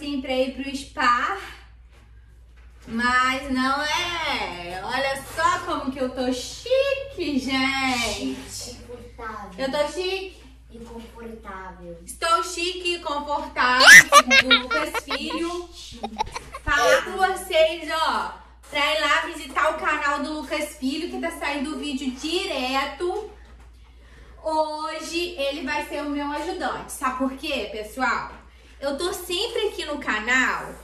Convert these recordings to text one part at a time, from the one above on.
assim pra ir pro spa. Mas não é. Olha só como que eu tô chique, gente. Confortável. Eu tô chique. E confortável. Estou chique e confortável do Lucas Filho. Falar com vocês, ó. Pra ir lá visitar o canal do Lucas Filho, que tá saindo vídeo direto. Hoje ele vai ser o meu ajudante. Sabe por quê, pessoal? Eu tô sempre aqui no canal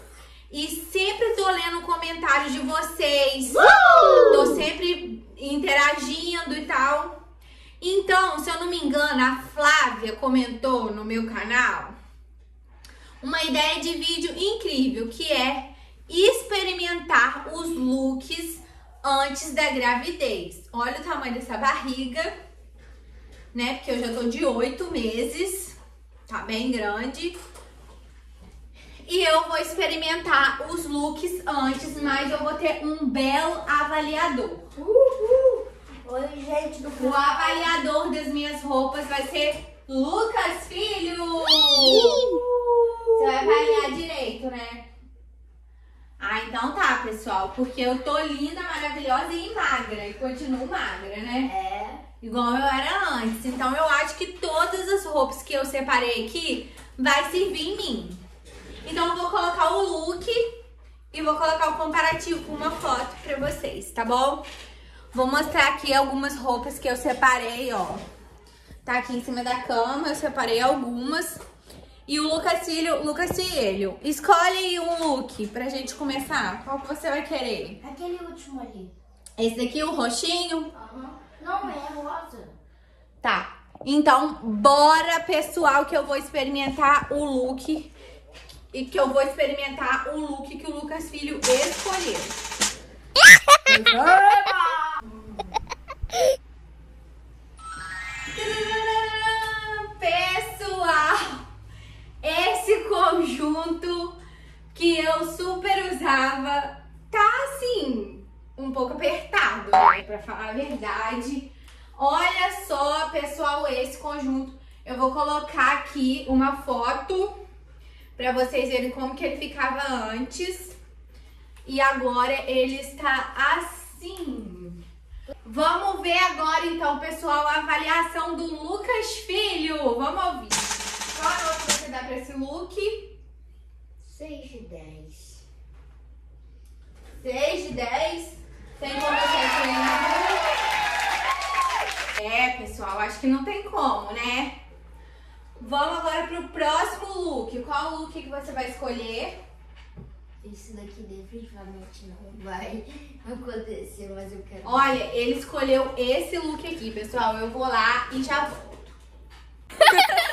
e sempre tô lendo comentários de vocês. Tô sempre interagindo e tal. Então, se eu não me engano, a Flávia comentou no meu canal uma ideia de vídeo incrível que é experimentar os looks antes da gravidez. Olha o tamanho dessa barriga, né? Porque eu já tô de oito meses, tá bem grande. E eu vou experimentar os looks antes, mas eu vou ter um belo avaliador. Uhul! Oi, gente do O avaliador das minhas roupas vai ser Lucas Filho! Você vai avaliar direito, né? Ah, então tá, pessoal. Porque eu tô linda, maravilhosa e magra. E continuo magra, né? É. Igual eu era antes. Então eu acho que todas as roupas que eu separei aqui vai servir em mim. Então eu vou colocar o look e vou colocar o comparativo com uma foto pra vocês, tá bom? Vou mostrar aqui algumas roupas que eu separei, ó. Tá aqui em cima da cama, eu separei algumas. E o Lucas Filho, Lucas Filho, escolhe aí um look pra gente começar. Qual que você vai querer? Aquele último ali. Esse daqui, o roxinho? Aham. Não, é rosa. Tá. Então, bora, pessoal, que eu vou experimentar o look. E que eu vou experimentar o look que o Lucas Filho escolheu. Pessoal, esse conjunto que eu super usava tá assim, um pouco apertado, né? Pra falar a verdade. Olha só, pessoal, esse conjunto. Eu vou colocar aqui uma foto pra vocês verem como que ele ficava antes. E agora ele está assim. Vamos ver agora, então, pessoal, a avaliação do Lucas Filho. Vamos ouvir. Qual a nota você dá pra esse look? 6 de 10. 6 de 10. Tem como você É, pessoal, acho que não tem como, né? Vamos agora pro próximo look. Qual o look que você vai escolher? Esse daqui definitivamente não vai acontecer, mas eu quero. Olha, ele escolheu esse look aqui, pessoal. Eu vou lá e já volto.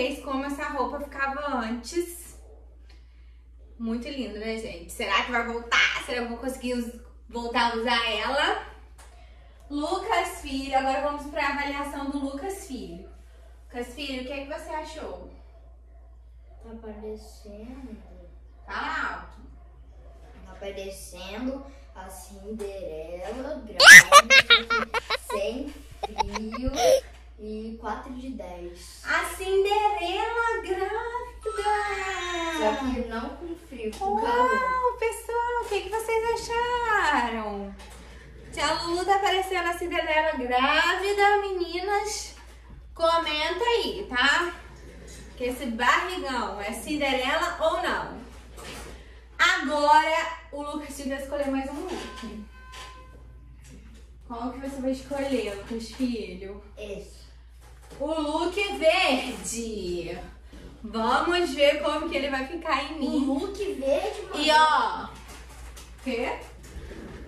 vocês como essa roupa ficava antes. Muito lindo, né, gente? Será que vai voltar? Será que eu vou conseguir voltar a usar ela? Lucas Filho, agora vamos para a avaliação do Lucas Filho. Lucas Filho, o que, é que você achou? Tá parecendo. Fala alto. Tá parecendo a Cinderela grávida, sem frio e 4 de 10. A Cinderela grávida! Só que não com frio, com calor. Uau, pessoal, o que, que vocês acharam? Tia Lulu tá parecendo a Cinderela grávida, meninas. Comenta aí, tá? Que esse barrigão é Cinderela ou não? Agora o Lucas vai escolher mais um look. Qual que você vai escolher, Lucas Filho? Esse. O look verde. Vamos ver como que ele vai ficar em Um mim. look verde, mano. E ó. Quê?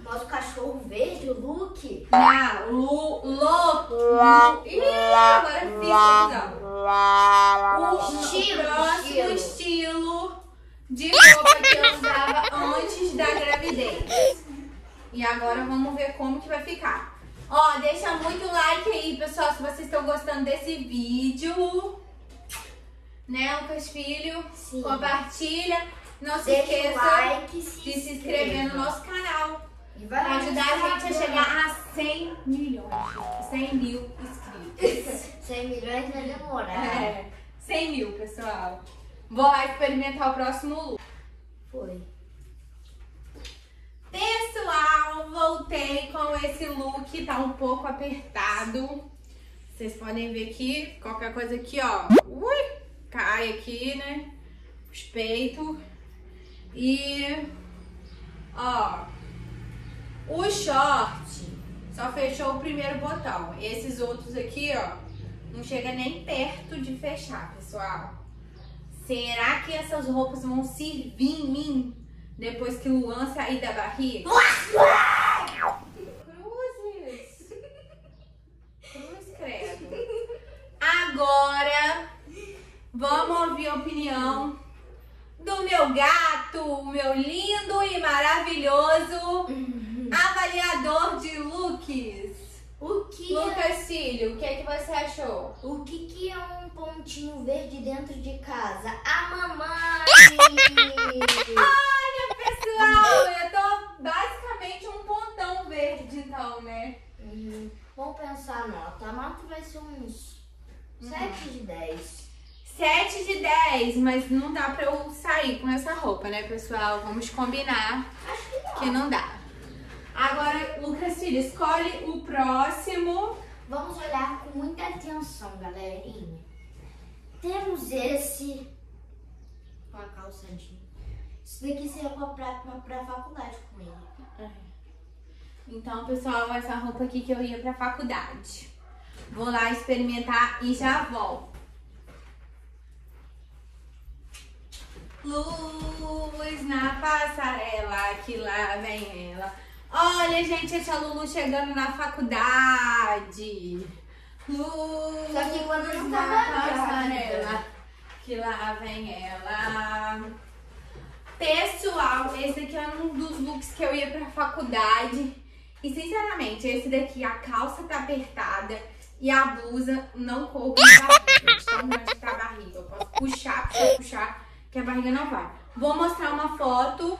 Nosso cachorro verde, o look. Não, lu, lo, lu. Ih, agora fica O O estilo, próximo estilo. estilo de roupa que eu usava antes da gravidez. E agora vamos ver como que vai ficar. Ó, deixa muito like aí, pessoal, se vocês estão gostando desse vídeo. né, Lucas Filho? Sim. Compartilha. Não se Deixa esqueça like, de se inscrever no nosso canal. E vai Pra ajudar a gente a chegar a 100 milhões. 100 mil inscritos. 100 milhões vai demorar. É, 100 mil, pessoal. Vou lá experimentar o próximo look. Foi. Pessoal, voltei com esse look, tá um pouco apertado. Vocês podem ver aqui, qualquer coisa aqui, ó. Ui, cai aqui, né? Os peitos. E, ó, o short só fechou o primeiro botão. Esses outros aqui, ó, não chega nem perto de fechar, pessoal. Será que essas roupas vão servir em mim depois que o Luan sair da barriga? Agora, vamos ouvir a opinião do meu gato, o meu lindo e maravilhoso avaliador de looks. O que, é, Lucas Filho, o que, é que você achou? o que, que é um pontinho verde dentro de casa? A mamãe! Olha, pessoal, eu tô basicamente um pontão verde, então, né? Uhum. Vamos pensar nota. A nota vai ser uns 7 de 10. 7 de 10, mas não dá pra eu sair com essa roupa, né, pessoal? Vamos combinar Acho que não. que não dá. Agora, Lucas Filho, escolhe o próximo. Vamos olhar com muita atenção, galerinha. Temos esse com a calça jeans. Isso daqui você ia comprar pra, pra faculdade com ele. Então, pessoal, essa roupa aqui que eu ia pra faculdade. Vou lá experimentar e já volto. Luz na passarela, que lá vem ela. Olha, gente, essa Lulu chegando na faculdade. Luz Só que quando não na tava passarela, que lá vem ela. Pessoal, esse aqui é um dos looks que eu ia pra faculdade. E sinceramente, esse daqui, a calça tá apertada e a blusa não coube na barriga. De tão grande que tá a barriga. Eu posso puxar, puxar, puxar, que a barriga não vai. Vou mostrar uma foto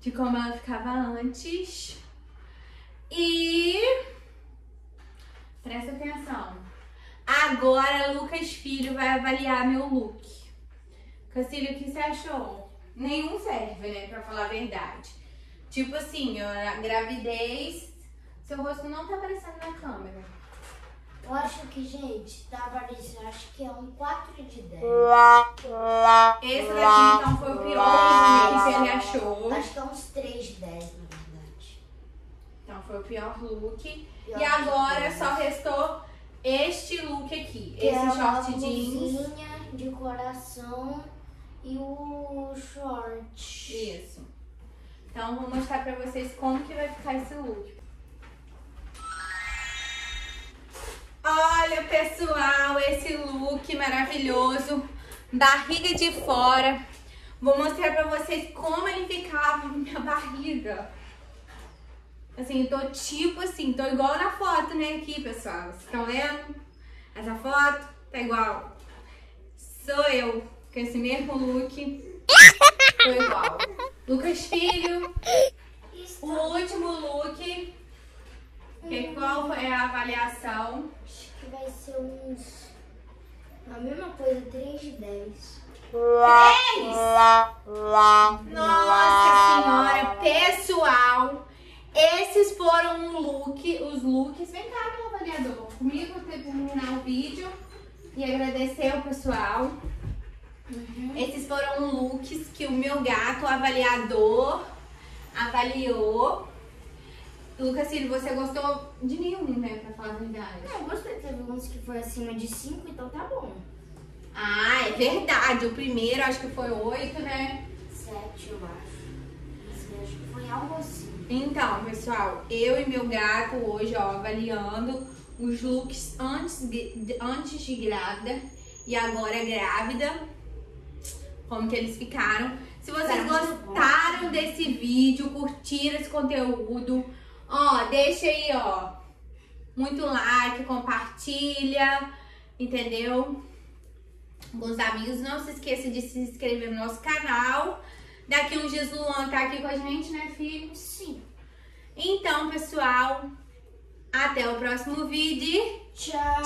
de como ela ficava antes. E presta atenção. Agora Lucas Filho vai avaliar meu look. Cacilho, o que você achou? Nenhum serve, né? Pra falar a verdade. Tipo assim, a gravidez, seu rosto não tá aparecendo na câmera. Eu acho que, gente, tá parecendo, acho que é um 4 de 10. Esse daqui, então, foi o pior look que ele achou. Acho que é uns 3 de 10, na verdade. Então, foi o pior look. Pior e agora só restou este look aqui. Que Esse é uma short jeans. blusinha de coração e o short. Isso. Então, vou mostrar pra vocês como que vai ficar esse look. Pessoal, esse look maravilhoso. Barriga de fora. Vou mostrar pra vocês como ele ficava minha barriga. Assim, tô tipo assim, tô igual na foto, né, aqui, pessoal. Vocês estão vendo? Essa foto tá igual. Sou eu, com esse mesmo look. Tô igual. Lucas Filho, o último look. Que, qual foi a avaliação? Que vai ser uns. A mesma coisa, 3 de 10. Três! Nossa senhora, pessoal! Esses foram um look, os looks. Vem cá, meu avaliador, comigo até terminar o vídeo e agradecer ao pessoal. Esses foram looks que o meu gato avaliador avaliou. Lucas Ciro, você gostou de nenhum, né? Pra falar a verdade. É, eu gostei, teve uns que foi acima de 5, então tá bom. Ah, é verdade. O primeiro acho que foi oito, né? 7, eu acho. Esse acho que foi algo assim. Então, pessoal, eu e meu gato hoje, ó, avaliando os looks antes de, antes de grávida e agora grávida. Como que eles ficaram. Se vocês Tá gostaram desse vídeo, curtiram esse conteúdo, ó, deixa aí, ó, muito like, compartilha, entendeu? com os amigos. Não se esqueça de se inscrever no nosso canal. Daqui uns dias o Luan tá aqui com a gente, né, filho? Sim. Então, pessoal, até o próximo vídeo. Tchau.